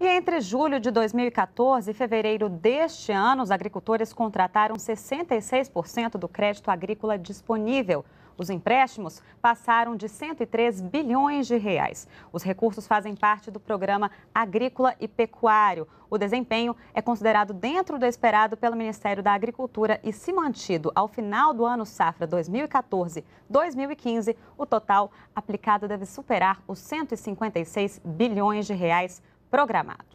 E entre julho de 2014 e fevereiro deste ano, os agricultores contrataram 66% do crédito agrícola disponível. Os empréstimos passaram de 103 bilhões de reais. Os recursos fazem parte do programa Agrícola e Pecuário. O desempenho é considerado dentro do esperado pelo Ministério da Agricultura e, se mantido ao final do ano safra 2014-2015, o total aplicado deve superar os 156 bilhões de reais programados.